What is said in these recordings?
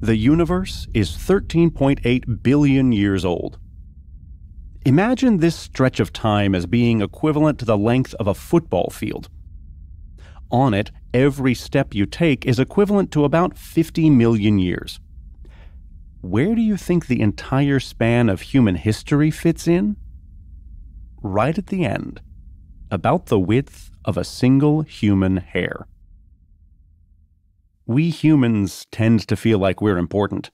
The universe is 13.8 billion years old. Imagine this stretch of time as being equivalent to the length of a football field. On it, every step you take is equivalent to about 50 million years. Where do you think the entire span of human history fits in? Right at the end, about the width of a single human hair we humans tend to feel like we're important.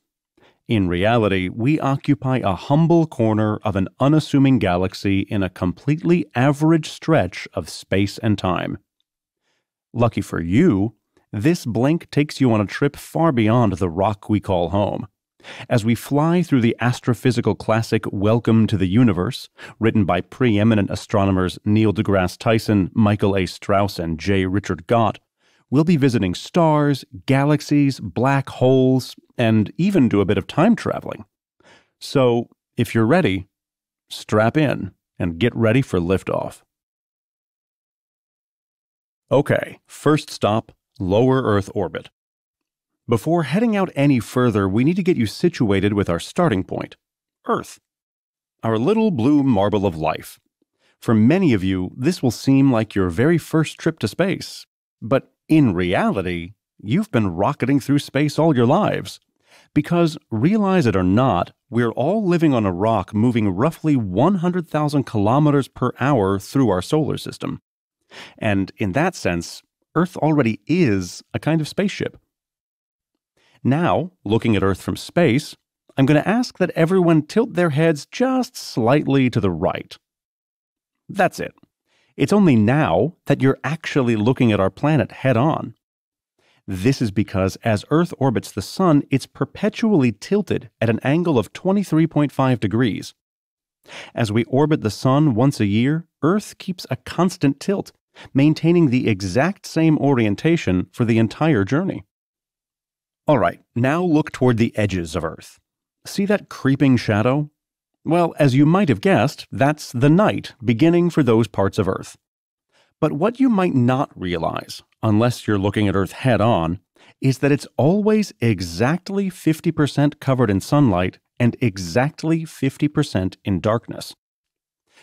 In reality, we occupy a humble corner of an unassuming galaxy in a completely average stretch of space and time. Lucky for you, this blink takes you on a trip far beyond the rock we call home. As we fly through the astrophysical classic Welcome to the Universe, written by preeminent astronomers Neil deGrasse Tyson, Michael A. Strauss, and J. Richard Gott, we'll be visiting stars, galaxies, black holes, and even do a bit of time traveling. So, if you're ready, strap in and get ready for liftoff. Okay, first stop lower Earth orbit. Before heading out any further, we need to get you situated with our starting point Earth, our little blue marble of life. For many of you, this will seem like your very first trip to space, but in reality, you've been rocketing through space all your lives. Because, realize it or not, we're all living on a rock moving roughly 100,000 kilometers per hour through our solar system. And in that sense, Earth already is a kind of spaceship. Now, looking at Earth from space, I'm going to ask that everyone tilt their heads just slightly to the right. That's it. It's only now that you're actually looking at our planet head on. This is because as Earth orbits the Sun, it's perpetually tilted at an angle of 23.5 degrees. As we orbit the Sun once a year, Earth keeps a constant tilt, maintaining the exact same orientation for the entire journey. All right, now look toward the edges of Earth. See that creeping shadow? Well, as you might have guessed, that's the night beginning for those parts of Earth. But what you might not realize, unless you're looking at Earth head on, is that it's always exactly 50% covered in sunlight and exactly 50% in darkness.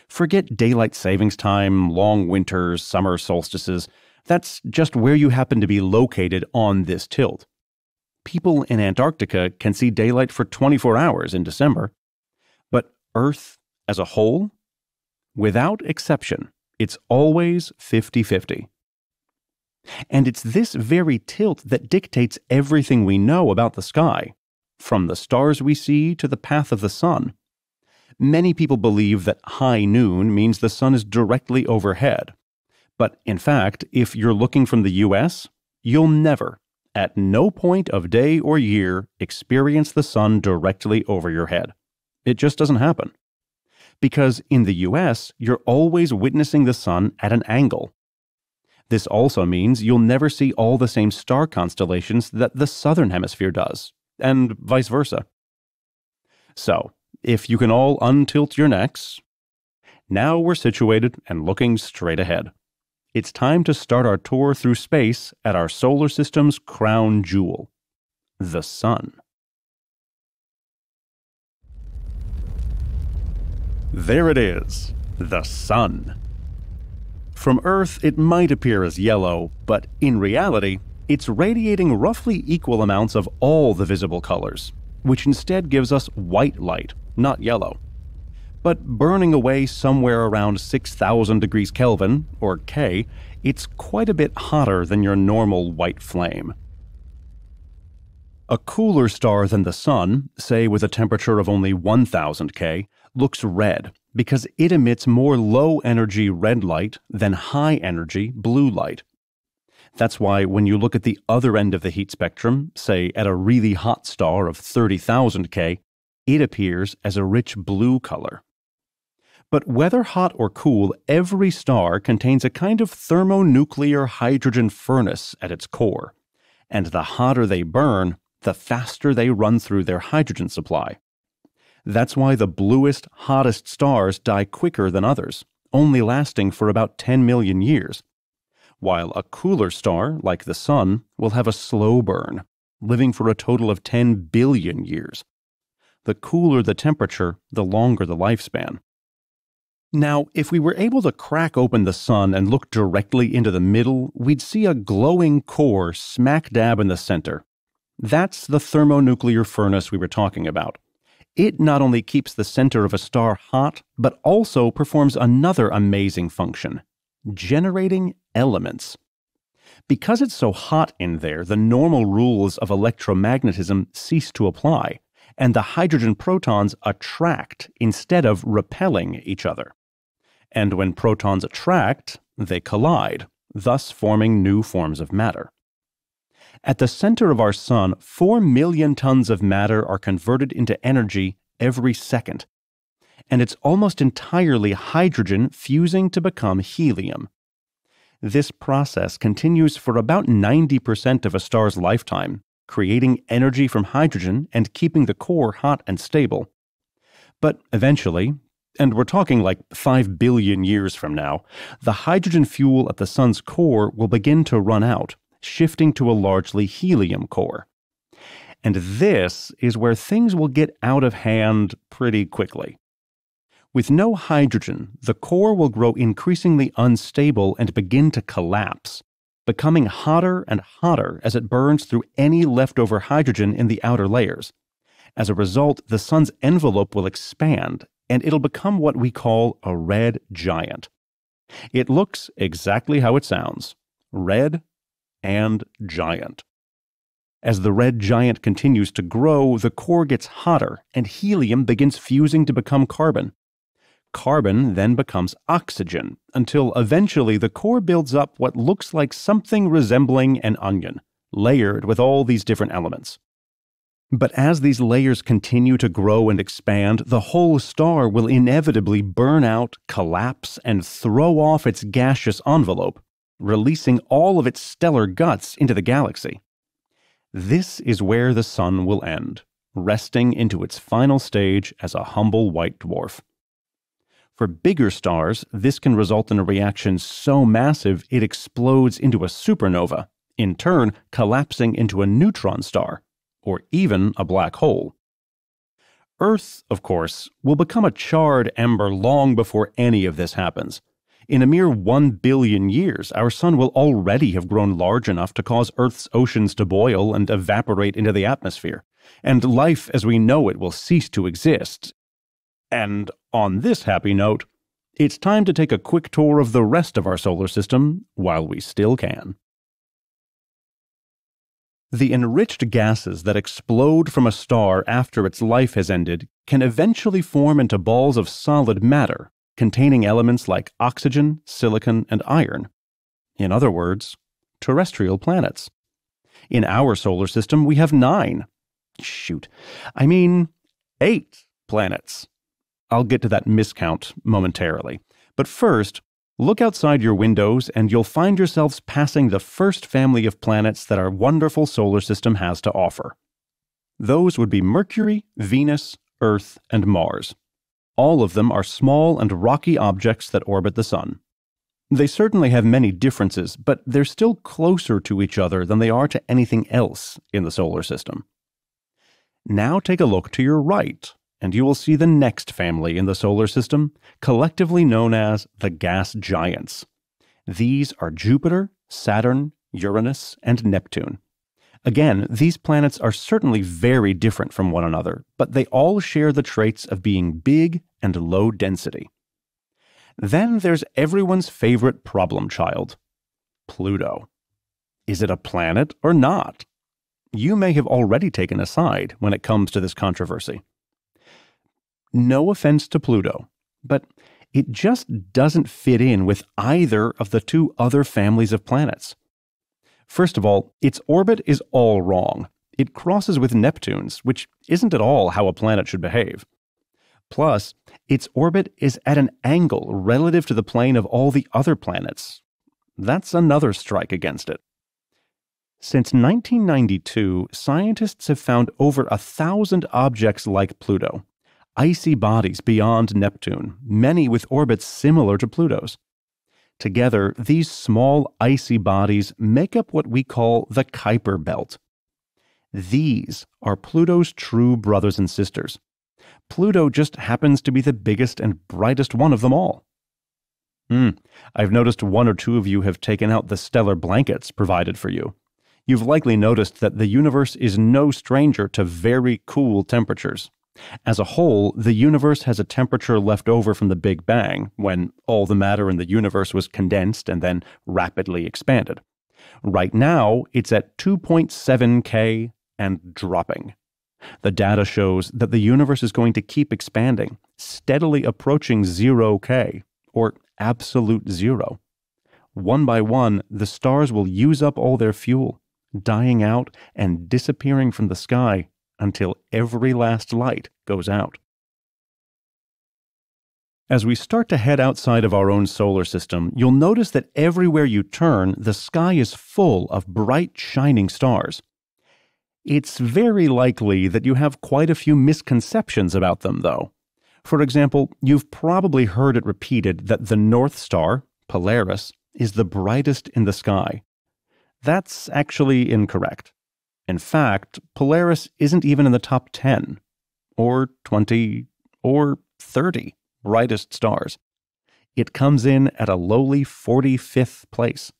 Forget daylight savings time, long winters, summer solstices. That's just where you happen to be located on this tilt. People in Antarctica can see daylight for 24 hours in December, Earth as a whole, without exception, it's always 50 50. And it's this very tilt that dictates everything we know about the sky, from the stars we see to the path of the sun. Many people believe that high noon means the sun is directly overhead. But in fact, if you're looking from the US, you'll never, at no point of day or year, experience the sun directly over your head. It just doesn't happen. Because in the US, you're always witnessing the sun at an angle. This also means you'll never see all the same star constellations that the southern hemisphere does, and vice versa. So, if you can all untilt your necks, now we're situated and looking straight ahead. It's time to start our tour through space at our solar system's crown jewel, the Sun. There it is, the Sun. From Earth, it might appear as yellow, but in reality, it's radiating roughly equal amounts of all the visible colors, which instead gives us white light, not yellow. But burning away somewhere around 6000 degrees Kelvin, or K, it's quite a bit hotter than your normal white flame. A cooler star than the Sun, say with a temperature of only 1000 K, looks red because it emits more low energy red light than high energy blue light. That's why when you look at the other end of the heat spectrum, say at a really hot star of 30,000 K, it appears as a rich blue color. But whether hot or cool, every star contains a kind of thermonuclear hydrogen furnace at its core, and the hotter they burn, the faster they run through their hydrogen supply. That's why the bluest, hottest stars die quicker than others, only lasting for about 10 million years. while a cooler star, like the Sun, will have a slow burn, living for a total of 10 billion years. The cooler the temperature, the longer the lifespan. Now, if we were able to crack open the sun and look directly into the middle, we'd see a glowing core smack dab in the center. That's the thermonuclear furnace we were talking about. It not only keeps the center of a star hot, but also performs another amazing function generating elements. Because it's so hot in there, the normal rules of electromagnetism cease to apply, and the hydrogen protons attract instead of repelling each other. And when protons attract, they collide, thus forming new forms of matter. At the center of our Sun, 4 million tons of matter are converted into energy every second. And it's almost entirely hydrogen fusing to become helium. This process continues for about 90% of a star's lifetime, creating energy from hydrogen and keeping the core hot and stable. But eventually, and we're talking like 5 billion years from now, the hydrogen fuel at the sun's core will begin to run out, shifting to a largely helium core. And this is where things will get out of hand pretty quickly. With no hydrogen, the core will grow increasingly unstable and begin to collapse, becoming hotter and hotter as it burns through any leftover hydrogen in the outer layers. As a result, the sun's envelope will expand, and it'll become what we call a red giant. It looks exactly how it sounds red and giant. As the red giant continues to grow, the core gets hotter and helium begins fusing to become carbon. Carbon then becomes oxygen until eventually the core builds up what looks like something resembling an onion, layered with all these different elements. But as these layers continue to grow and expand, the whole star will inevitably burn out, collapse, and throw off its gaseous envelope, releasing all of its stellar guts into the galaxy. This is where the Sun will end, resting into its final stage as a humble white dwarf. For bigger stars, this can result in a reaction so massive it explodes into a supernova, in turn collapsing into a neutron star, or even a black hole. Earth, of course, will become a charred ember long before any of this happens. In a mere one billion years, our sun will already have grown large enough to cause Earth's oceans to boil and evaporate into the atmosphere, and life as we know it will cease to exist, and on this happy note, it's time to take a quick tour of the rest of our solar system while we still can. The enriched gases that explode from a star after its life has ended can eventually form into balls of solid matter containing elements like oxygen, silicon, and iron. In other words, terrestrial planets. In our solar system, we have nine. Shoot, I mean, eight planets. I'll get to that miscount momentarily. But first, look outside your windows and you'll find yourselves passing the first family of planets that our wonderful solar system has to offer. Those would be Mercury, Venus, Earth, and Mars. All of them are small and rocky objects that orbit the Sun. They certainly have many differences, but they're still closer to each other than they are to anything else in the solar system. Now take a look to your right and you will see the next family in the solar system, collectively known as the gas giants. These are Jupiter, Saturn, Uranus, and Neptune. Again, these planets are certainly very different from one another, but they all share the traits of being big and low density. Then there's everyone's favorite problem child Pluto. Is it a planet or not? You may have already taken a side when it comes to this controversy. No offense to Pluto, but it just doesn't fit in with either of the two other families of planets. First of all, its orbit is all wrong. It crosses with Neptune's, which isn't at all how a planet should behave. Plus, its orbit is at an angle relative to the plane of all the other planets. That's another strike against it. Since 1992, scientists have found over a thousand objects like Pluto, icy bodies beyond Neptune, many with orbits similar to Pluto's. Together, these small icy bodies make up what we call the Kuiper Belt. These are Pluto's true brothers and sisters. Pluto just happens to be the biggest and brightest one of them all. Hmm, I've noticed one or two of you have taken out the stellar blankets provided for you. You've likely noticed that the universe is no stranger to very cool temperatures. As a whole, the universe has a temperature left over from the Big Bang, when all the matter in the universe was condensed and then rapidly expanded. Right now, it's at 2.7 K and dropping. The data shows that the universe is going to keep expanding, steadily approaching 0K, or absolute zero. One by one, the stars will use up all their fuel, dying out and disappearing from the sky until every last light goes out. As we start to head outside of our own solar system, you'll notice that everywhere you turn, the sky is full of bright, shining stars. It's very likely that you have quite a few misconceptions about them, though. For example, you've probably heard it repeated that the North Star, Polaris, is the brightest in the sky. That's actually incorrect. In fact, Polaris isn't even in the top 10, or 20, or 30 brightest stars. It comes in at a lowly 45th place.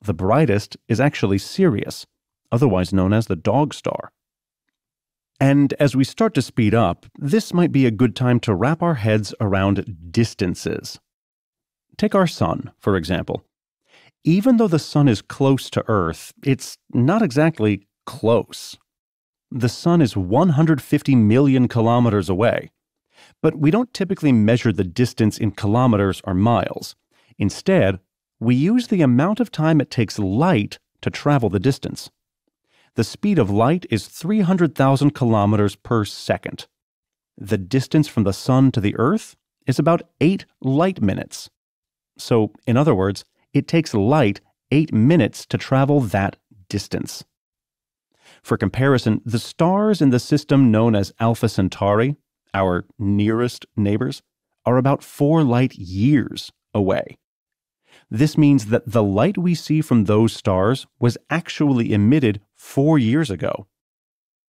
The brightest is actually Sirius, otherwise known as the Dog Star. And as we start to speed up, this might be a good time to wrap our heads around distances. Take our Sun, for example. Even though the Sun is close to Earth, it's not exactly close. The Sun is 150 million kilometers away. But we don't typically measure the distance in kilometers or miles. Instead, we use the amount of time it takes light to travel the distance. The speed of light is 300,000 kilometers per second. The distance from the Sun to the Earth is about 8 light minutes. So, in other words, it takes light 8 minutes to travel that distance. For comparison, the stars in the system known as Alpha Centauri, our nearest neighbors, are about four light years away. This means that the light we see from those stars was actually emitted four years ago.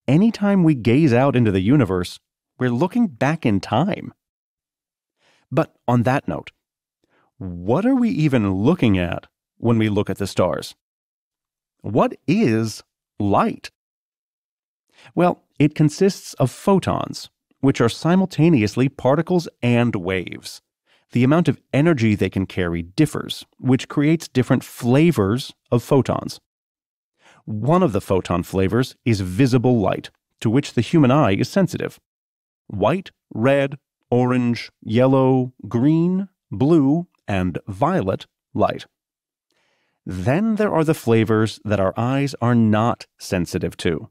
Anytime we gaze out into the universe, we're looking back in time. But on that note, what are we even looking at when we look at the stars? What is light? Well, it consists of photons, which are simultaneously particles and waves. The amount of energy they can carry differs, which creates different flavors of photons. One of the photon flavors is visible light, to which the human eye is sensitive. White, red, orange, yellow, green, blue, and violet light. Then there are the flavors that our eyes are not sensitive to.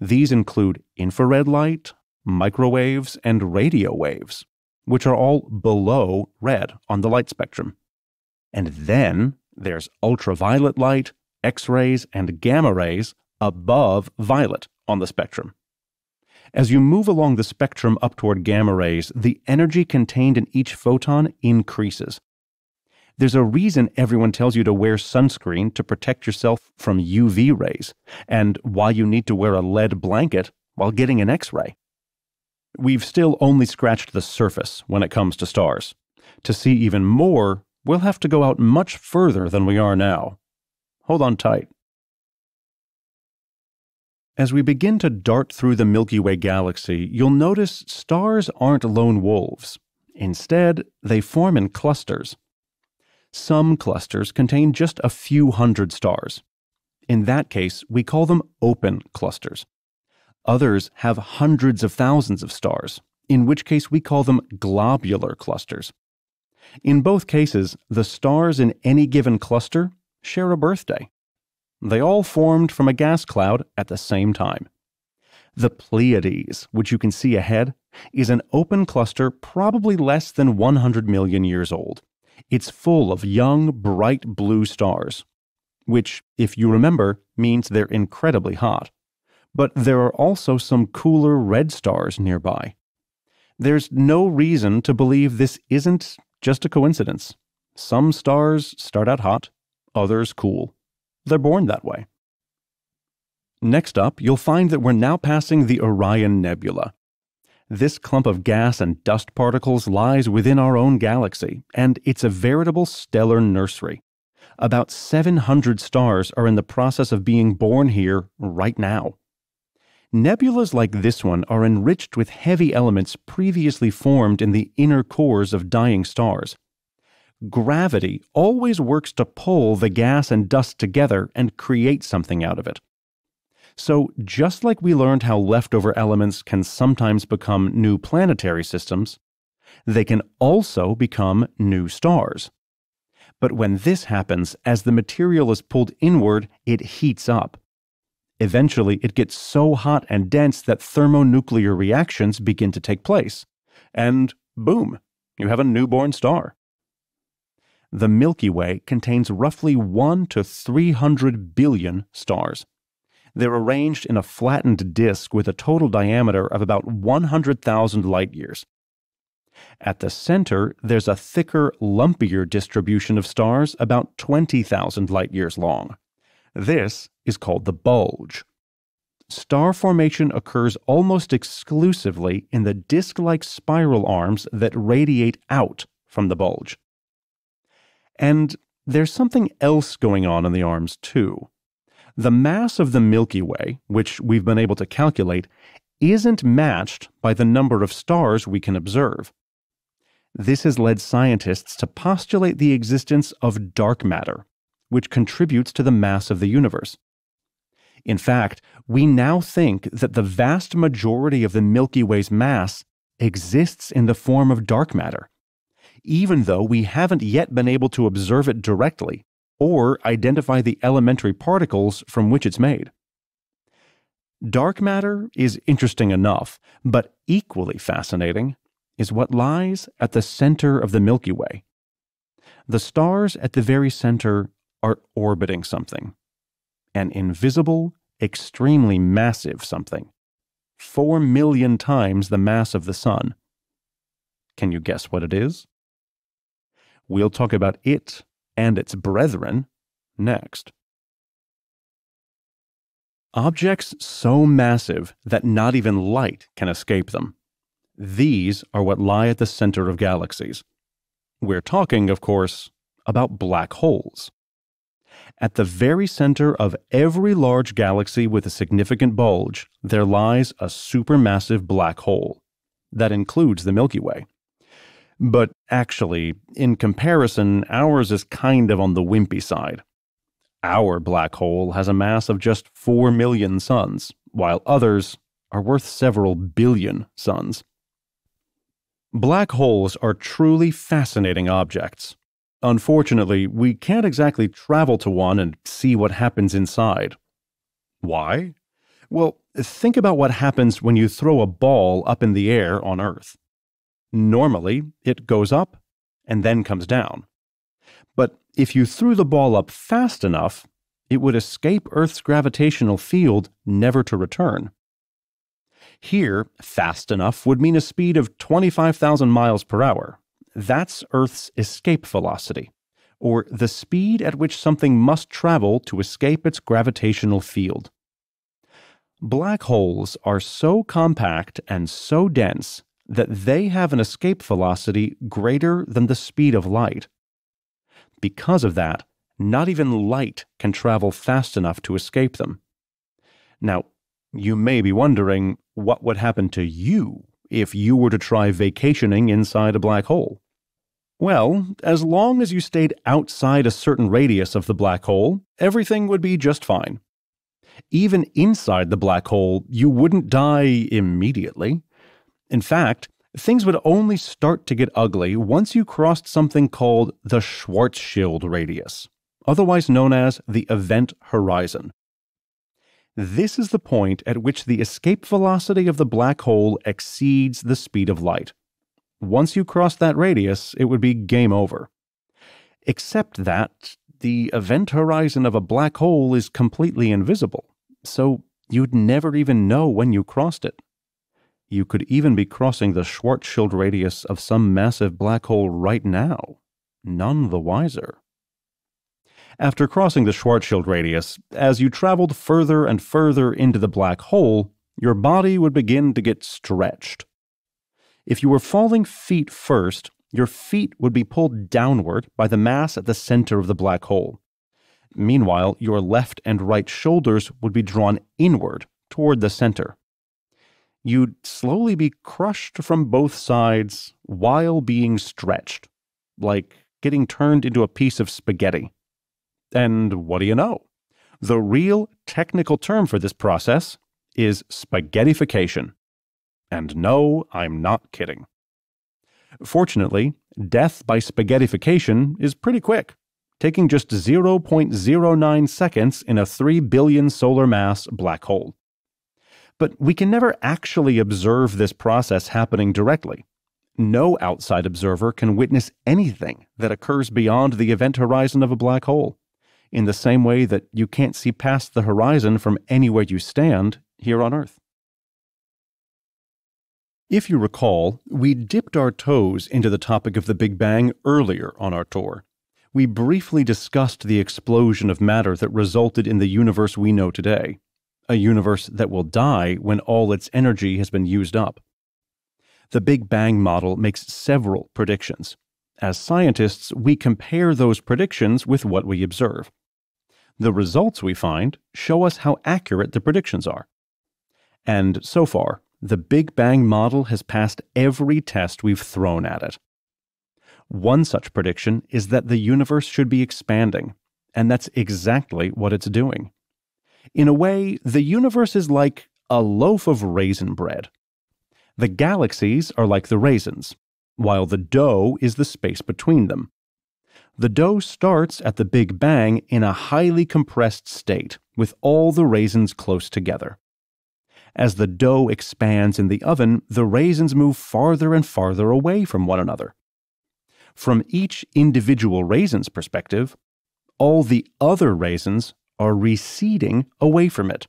These include infrared light, microwaves, and radio waves, which are all below red on the light spectrum. And then there's ultraviolet light, X rays, and gamma rays above violet on the spectrum. As you move along the spectrum up toward gamma rays, the energy contained in each photon increases, there's a reason everyone tells you to wear sunscreen to protect yourself from UV rays, and why you need to wear a lead blanket while getting an X ray. We've still only scratched the surface when it comes to stars. To see even more, we'll have to go out much further than we are now. Hold on tight. As we begin to dart through the Milky Way galaxy, you'll notice stars aren't lone wolves. Instead, they form in clusters. Some clusters contain just a few hundred stars. In that case, we call them open clusters. Others have hundreds of thousands of stars, in which case we call them globular clusters. In both cases, the stars in any given cluster share a birthday. They all formed from a gas cloud at the same time. The Pleiades, which you can see ahead, is an open cluster probably less than 100 million years old. It's full of young, bright blue stars, which, if you remember, means they're incredibly hot. But there are also some cooler red stars nearby. There's no reason to believe this isn't just a coincidence. Some stars start out hot, others cool. They're born that way. Next up, you'll find that we're now passing the Orion Nebula. This clump of gas and dust particles lies within our own galaxy, and it's a veritable stellar nursery. About 700 stars are in the process of being born here right now. Nebulas like this one are enriched with heavy elements previously formed in the inner cores of dying stars. Gravity always works to pull the gas and dust together and create something out of it. So, just like we learned how leftover elements can sometimes become new planetary systems, they can also become new stars. But when this happens, as the material is pulled inward, it heats up. Eventually, it gets so hot and dense that thermonuclear reactions begin to take place. And boom, you have a newborn star. The Milky Way contains roughly 1 to 300 billion stars. They're arranged in a flattened disk with a total diameter of about 100,000 light years. At the center, there's a thicker, lumpier distribution of stars about 20,000 light years long. This is called the bulge. Star formation occurs almost exclusively in the disc like spiral arms that radiate out from the bulge. And there's something else going on in the arms, too. The mass of the Milky Way, which we've been able to calculate, isn't matched by the number of stars we can observe. This has led scientists to postulate the existence of dark matter, which contributes to the mass of the universe. In fact, we now think that the vast majority of the Milky Way's mass exists in the form of dark matter, even though we haven't yet been able to observe it directly or identify the elementary particles from which it's made. Dark matter is interesting enough, but equally fascinating is what lies at the center of the Milky Way. The stars at the very center are orbiting something an invisible, extremely massive something, four million times the mass of the Sun. Can you guess what it is? We'll talk about it and its brethren next. Objects so massive that not even light can escape them. These are what lie at the center of galaxies. We're talking, of course, about black holes. At the very center of every large galaxy with a significant bulge, there lies a supermassive black hole. That includes the Milky Way. But actually, in comparison, ours is kind of on the wimpy side. Our black hole has a mass of just 4 million suns, while others are worth several billion suns. Black holes are truly fascinating objects. Unfortunately, we can't exactly travel to one and see what happens inside. Why? Well, think about what happens when you throw a ball up in the air on Earth. Normally, it goes up and then comes down. But if you threw the ball up fast enough, it would escape Earth's gravitational field, never to return. Here, fast enough would mean a speed of 25,000 miles per hour. That's Earth's escape velocity, or the speed at which something must travel to escape its gravitational field. Black holes are so compact and so dense that they have an escape velocity greater than the speed of light. Because of that, not even light can travel fast enough to escape them. Now, you may be wondering what would happen to you if you were to try vacationing inside a black hole. Well, as long as you stayed outside a certain radius of the black hole, everything would be just fine. Even inside the black hole, you wouldn't die immediately. In fact, things would only start to get ugly once you crossed something called the Schwarzschild radius, otherwise known as the event horizon. This is the point at which the escape velocity of the black hole exceeds the speed of light. Once you cross that radius, it would be game over. Except that the event horizon of a black hole is completely invisible, so you'd never even know when you crossed it. You could even be crossing the Schwarzschild radius of some massive black hole right now. none the wiser. After crossing the Schwarzschild radius, as you traveled further and further into the black hole, your body would begin to get stretched. If you were falling feet first, your feet would be pulled downward by the mass at the center of the black hole. Meanwhile, your left and right shoulders would be drawn inward toward the center. You'd slowly be crushed from both sides while being stretched, like getting turned into a piece of spaghetti. And what do you know? The real technical term for this process is spaghettification. And no, I'm not kidding. Fortunately, death by spaghettification is pretty quick, taking just 0.09 seconds in a 3 billion solar mass black hole. But we can never actually observe this process happening directly. No outside observer can witness anything that occurs beyond the event horizon of a black hole, in the same way that you can't see past the horizon from anywhere you stand here on Earth. If you recall, we dipped our toes into the topic of the Big Bang earlier on our tour. We briefly discussed the explosion of matter that resulted in the universe we know today, a universe that will die when all its energy has been used up. The Big Bang model makes several predictions. As scientists, we compare those predictions with what we observe. The results we find show us how accurate the predictions are. And so far, the Big Bang model has passed every test we've thrown at it. One such prediction is that the universe should be expanding, and that's exactly what it's doing. In a way, the universe is like a loaf of raisin bread. The galaxies are like the raisins, while the dough is the space between them. The dough starts at the Big Bang in a highly compressed state, with all the raisins close together. As the dough expands in the oven, the raisins move farther and farther away from one another. From each individual raisin's perspective, all the other raisins are receding away from it.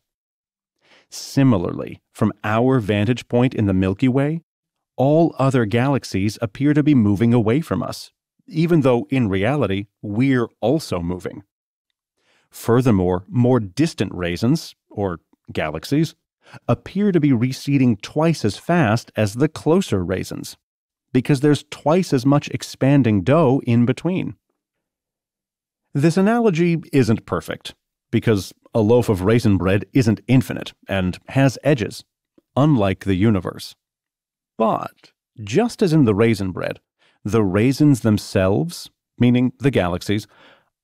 Similarly, from our vantage point in the Milky Way, all other galaxies appear to be moving away from us, even though in reality we're also moving. Furthermore, more distant raisins, or galaxies, appear to be receding twice as fast as the closer raisins, because there's twice as much expanding dough in between. This analogy isn't perfect, because a loaf of raisin bread isn't infinite and has edges, unlike the universe. But, just as in the raisin bread, the raisins themselves, meaning the galaxies,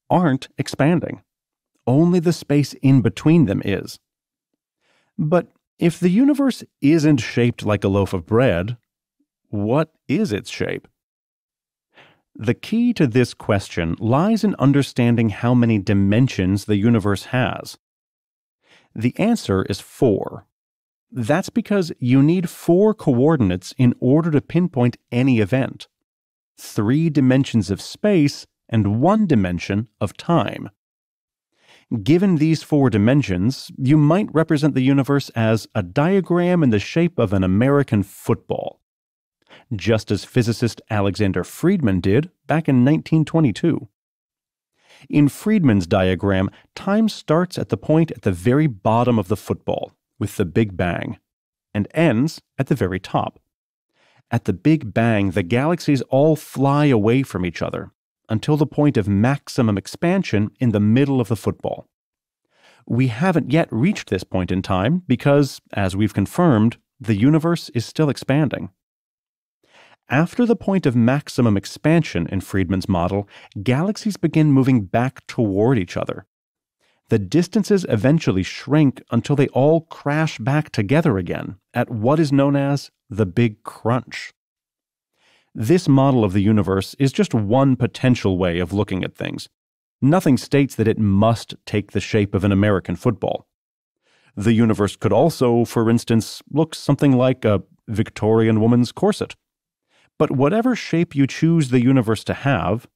aren't expanding. Only the space in between them is. But if the universe isn't shaped like a loaf of bread, what is its shape? The key to this question lies in understanding how many dimensions the universe has. The answer is four. That's because you need four coordinates in order to pinpoint any event three dimensions of space and one dimension of time. Given these four dimensions, you might represent the universe as a diagram in the shape of an American football, just as physicist Alexander Friedmann did back in 1922. In Friedmann's diagram, time starts at the point at the very bottom of the football, with the Big Bang, and ends at the very top. At the Big Bang, the galaxies all fly away from each other, until the point of maximum expansion in the middle of the football. We haven't yet reached this point in time because, as we've confirmed, the universe is still expanding. After the point of maximum expansion in Friedmann's model, galaxies begin moving back toward each other. The distances eventually shrink until they all crash back together again at what is known as the Big Crunch. This model of the universe is just one potential way of looking at things. Nothing states that it must take the shape of an American football. The universe could also, for instance, look something like a Victorian woman's corset. But whatever shape you choose the universe to have,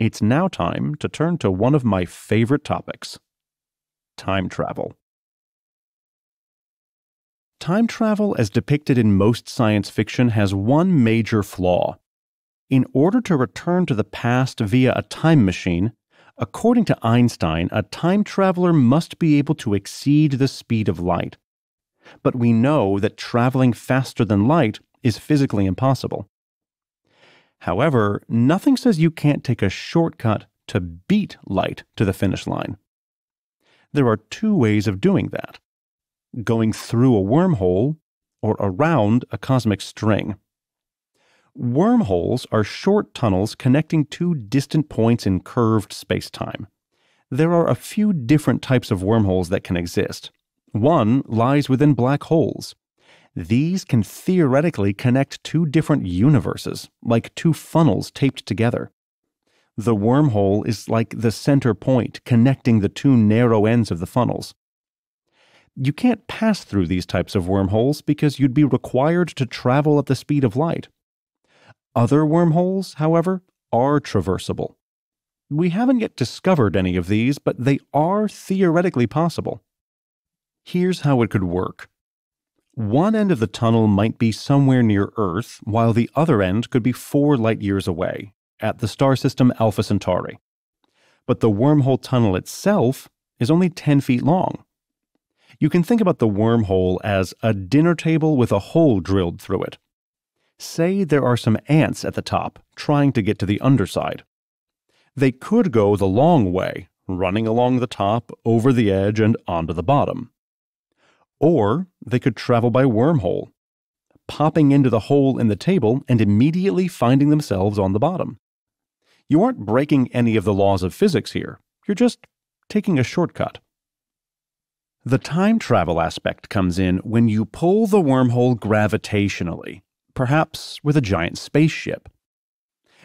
it's now time to turn to one of my favorite topics time travel. Time travel, as depicted in most science fiction, has one major flaw. In order to return to the past via a time machine, according to Einstein, a time traveler must be able to exceed the speed of light. But we know that traveling faster than light is physically impossible. However, nothing says you can't take a shortcut to beat light to the finish line. There are two ways of doing that going through a wormhole or around a cosmic string. Wormholes are short tunnels connecting two distant points in curved spacetime. There are a few different types of wormholes that can exist. One lies within black holes. These can theoretically connect two different universes, like two funnels taped together. The wormhole is like the center point connecting the two narrow ends of the funnels. You can't pass through these types of wormholes because you'd be required to travel at the speed of light. Other wormholes, however, are traversable. We haven't yet discovered any of these, but they are theoretically possible. Here's how it could work. One end of the tunnel might be somewhere near Earth, while the other end could be four light years away, at the star system Alpha Centauri. But the wormhole tunnel itself is only 10 feet long. You can think about the wormhole as a dinner table with a hole drilled through it. Say there are some ants at the top trying to get to the underside. They could go the long way, running along the top, over the edge, and onto the bottom. Or they could travel by wormhole, popping into the hole in the table and immediately finding themselves on the bottom. You aren't breaking any of the laws of physics here, you're just taking a shortcut. The time travel aspect comes in when you pull the wormhole gravitationally, perhaps with a giant spaceship.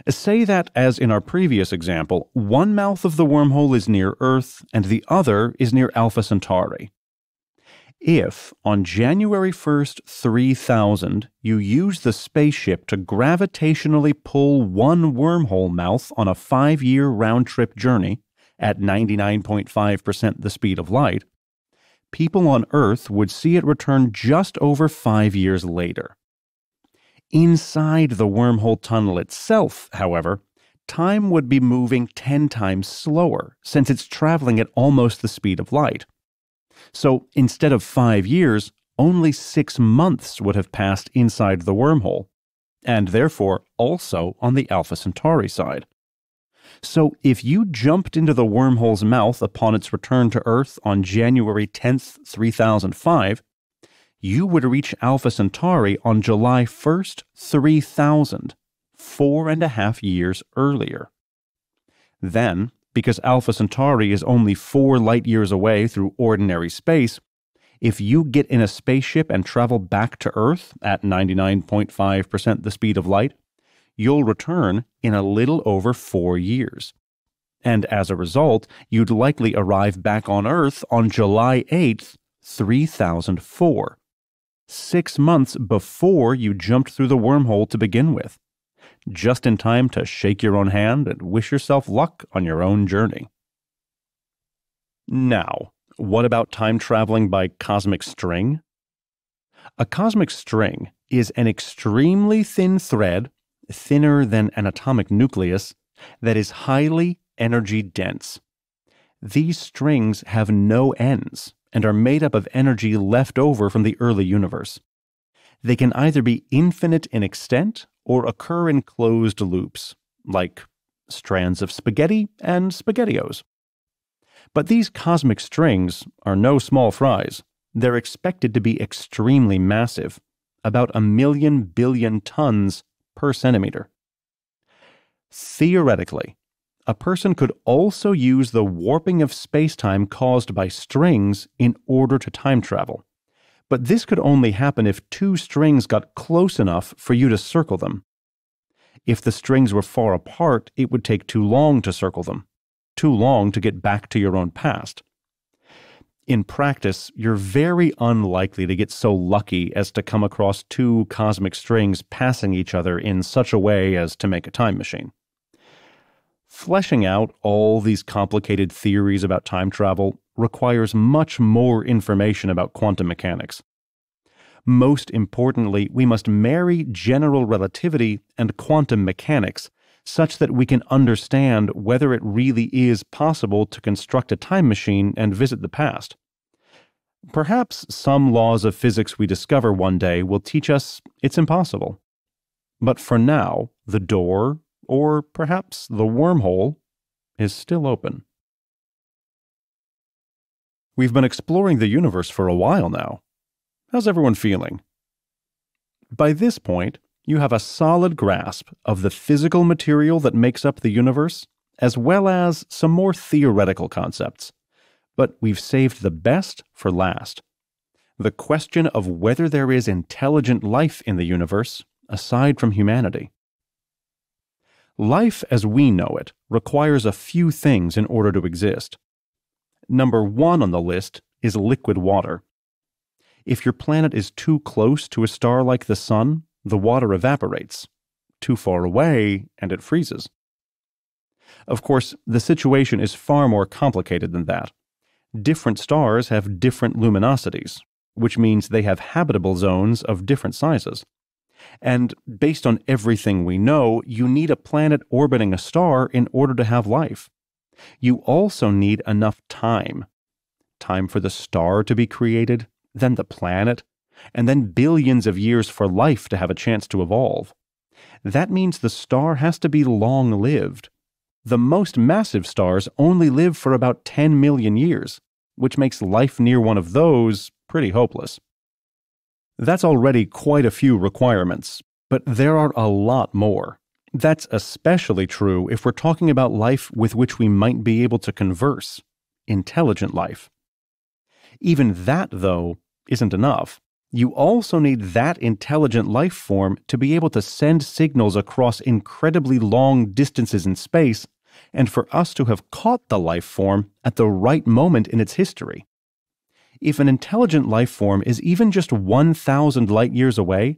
Say that, as in our previous example, one mouth of the wormhole is near Earth and the other is near Alpha Centauri. If, on January 1st, 3000, you use the spaceship to gravitationally pull one wormhole mouth on a five year round trip journey at 99.5% the speed of light, people on Earth would see it return just over five years later. Inside the wormhole tunnel itself, however, time would be moving 10 times slower since it's traveling at almost the speed of light. So instead of five years, only six months would have passed inside the wormhole, and therefore also on the Alpha Centauri side. So if you jumped into the wormhole's mouth upon its return to Earth on January 10th, 3005, you would reach Alpha Centauri on July 1st, 3000, four and a half years earlier. Then, because Alpha Centauri is only four light years away through ordinary space, if you get in a spaceship and travel back to Earth at 99.5% the speed of light, you'll return in a little over four years. And as a result, you'd likely arrive back on Earth on July 8th, 3004, six months before you jumped through the wormhole to begin with just in time to shake your own hand and wish yourself luck on your own journey. Now, what about time traveling by cosmic string? A cosmic string is an extremely thin thread, thinner than an atomic nucleus, that is highly energy dense. These strings have no ends and are made up of energy left over from the early universe. They can either be infinite in extent or occur in closed loops, like strands of spaghetti and spaghettios. But these cosmic strings are no small fries. They're expected to be extremely massive, about a million billion tons per centimeter. Theoretically, a person could also use the warping of spacetime caused by strings in order to time travel. But this could only happen if two strings got close enough for you to circle them. If the strings were far apart, it would take too long to circle them, too long to get back to your own past. In practice, you're very unlikely to get so lucky as to come across two cosmic strings passing each other in such a way as to make a time machine. Fleshing out all these complicated theories about time travel requires much more information about quantum mechanics. Most importantly, we must marry general relativity and quantum mechanics such that we can understand whether it really is possible to construct a time machine and visit the past. Perhaps some laws of physics we discover one day will teach us it's impossible. But for now, the door, or perhaps the wormhole, is still open. We've been exploring the universe for a while now. How's everyone feeling? By this point, you have a solid grasp of the physical material that makes up the universe, as well as some more theoretical concepts. But we've saved the best for last the question of whether there is intelligent life in the universe aside from humanity. Life as we know it requires a few things in order to exist. Number one on the list is liquid water. If your planet is too close to a star like the Sun, the water evaporates. Too far away, and it freezes. Of course, the situation is far more complicated than that. Different stars have different luminosities, which means they have habitable zones of different sizes. And based on everything we know, you need a planet orbiting a star in order to have life. You also need enough time time for the star to be created, then the planet, and then billions of years for life to have a chance to evolve. That means the star has to be long lived. The most massive stars only live for about 10 million years, which makes life near one of those pretty hopeless. That's already quite a few requirements, but there are a lot more. That's especially true if we're talking about life with which we might be able to converse, intelligent life. Even that, though, isn't enough. You also need that intelligent life form to be able to send signals across incredibly long distances in space, and for us to have caught the life form at the right moment in its history. If an intelligent life form is even just 1,000 light years away,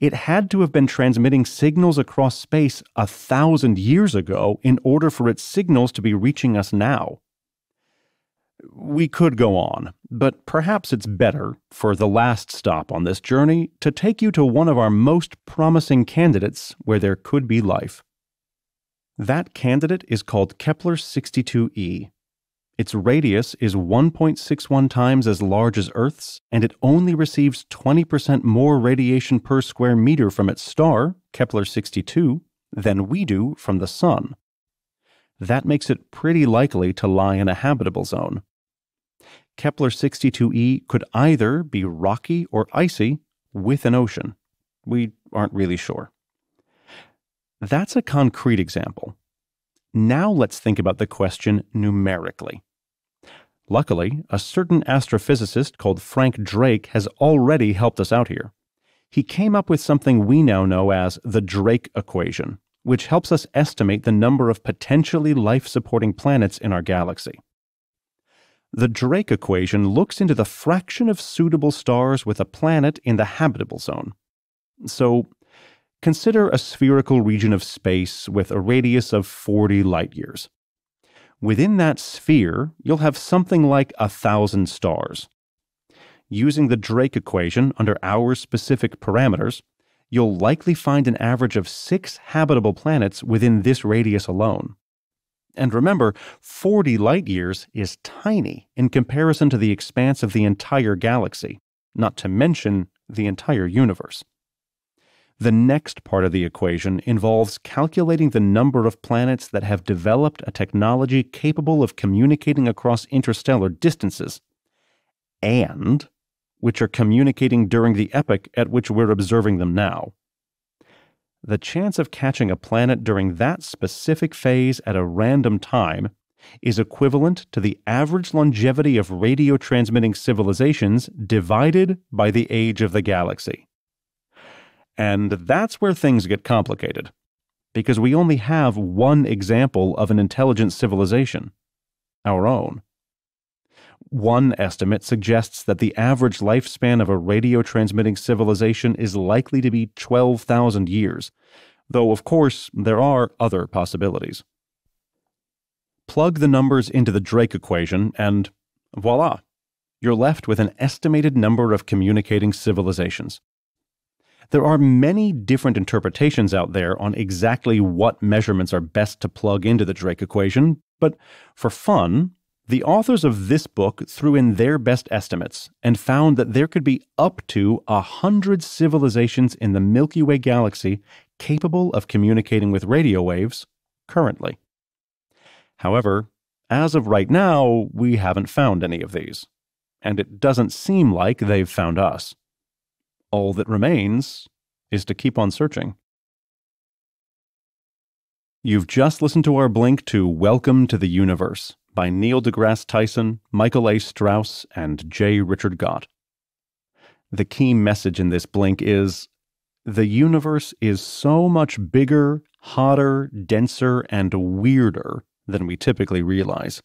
it had to have been transmitting signals across space a thousand years ago in order for its signals to be reaching us now. We could go on, but perhaps it's better, for the last stop on this journey, to take you to one of our most promising candidates where there could be life. That candidate is called Kepler 62e. Its radius is 1.61 times as large as Earth's, and it only receives 20% more radiation per square meter from its star, Kepler 62, than we do from the Sun. That makes it pretty likely to lie in a habitable zone. Kepler 62e could either be rocky or icy with an ocean. We aren't really sure. That's a concrete example. Now let's think about the question numerically. Luckily, a certain astrophysicist called Frank Drake has already helped us out here. He came up with something we now know as the Drake equation, which helps us estimate the number of potentially life supporting planets in our galaxy. The Drake equation looks into the fraction of suitable stars with a planet in the habitable zone. So, Consider a spherical region of space with a radius of 40 light years. Within that sphere, you'll have something like a thousand stars. Using the Drake equation under our specific parameters, you'll likely find an average of six habitable planets within this radius alone. And remember, 40 light years is tiny in comparison to the expanse of the entire galaxy, not to mention the entire universe. The next part of the equation involves calculating the number of planets that have developed a technology capable of communicating across interstellar distances, and which are communicating during the epoch at which we're observing them now. The chance of catching a planet during that specific phase at a random time is equivalent to the average longevity of radio transmitting civilizations divided by the age of the galaxy. And that's where things get complicated, because we only have one example of an intelligent civilization our own. One estimate suggests that the average lifespan of a radio transmitting civilization is likely to be 12,000 years, though, of course, there are other possibilities. Plug the numbers into the Drake equation, and voila, you're left with an estimated number of communicating civilizations. There are many different interpretations out there on exactly what measurements are best to plug into the Drake equation, but for fun, the authors of this book threw in their best estimates and found that there could be up to a hundred civilizations in the Milky Way galaxy capable of communicating with radio waves currently. However, as of right now, we haven't found any of these, and it doesn't seem like they've found us. All that remains is to keep on searching. You've just listened to our blink to Welcome to the Universe by Neil deGrasse Tyson, Michael A. Strauss, and J. Richard Gott. The key message in this blink is the universe is so much bigger, hotter, denser, and weirder than we typically realize.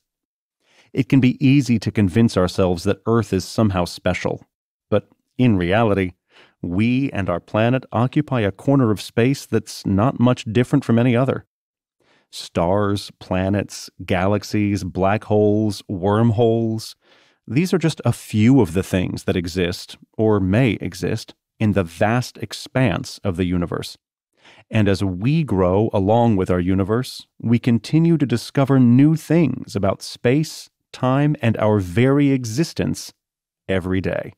It can be easy to convince ourselves that Earth is somehow special, but in reality, we and our planet occupy a corner of space that's not much different from any other. Stars, planets, galaxies, black holes, wormholes. These are just a few of the things that exist, or may exist, in the vast expanse of the universe. And as we grow along with our universe, we continue to discover new things about space, time, and our very existence every day.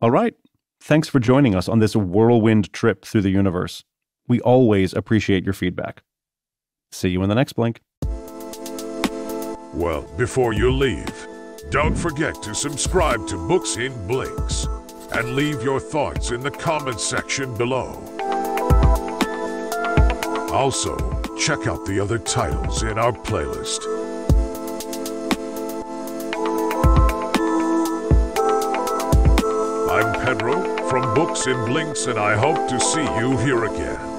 All right. Thanks for joining us on this whirlwind trip through the universe. We always appreciate your feedback. See you in the next blink. Well, before you leave, don't forget to subscribe to Books in Blinks and leave your thoughts in the comments section below. Also, check out the other titles in our playlist. From Books in Blinks, and I hope to see you here again.